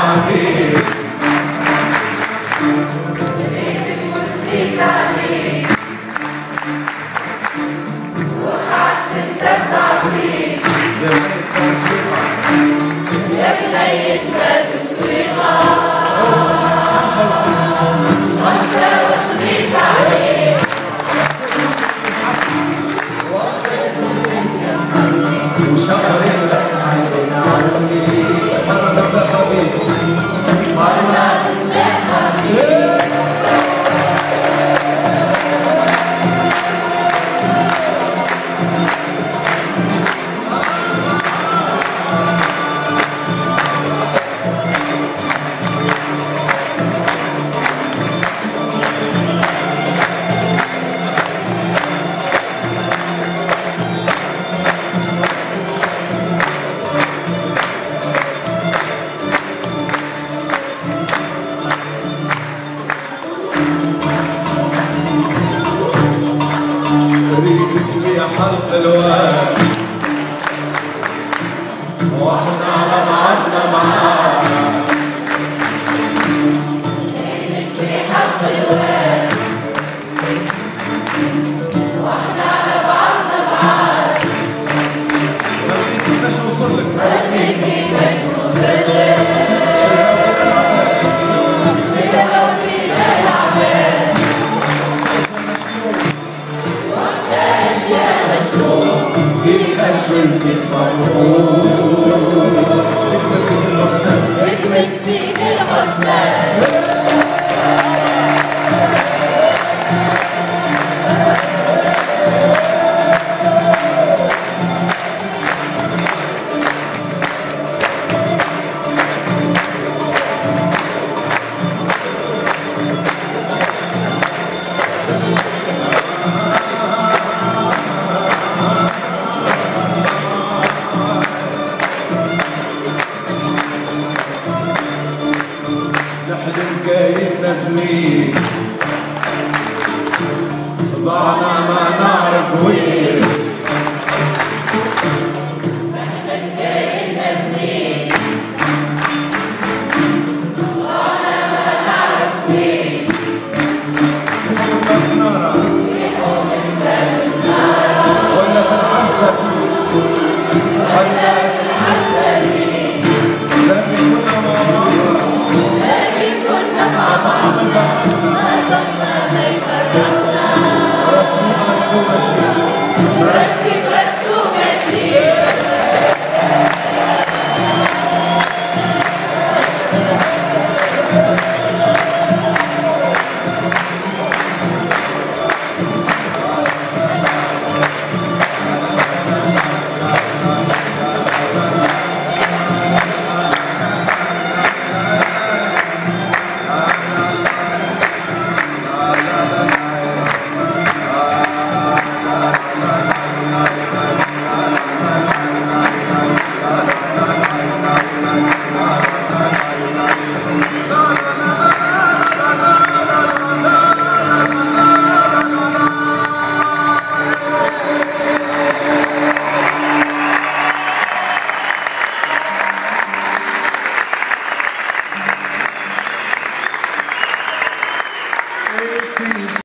Davi. حرب الواد واحنا على بعضنا معاه في حرب الواد شلت المرهون حكمة بالغصة حكمة دين الغصة جاي مزوين ضعنا ما نعرف وين. Mas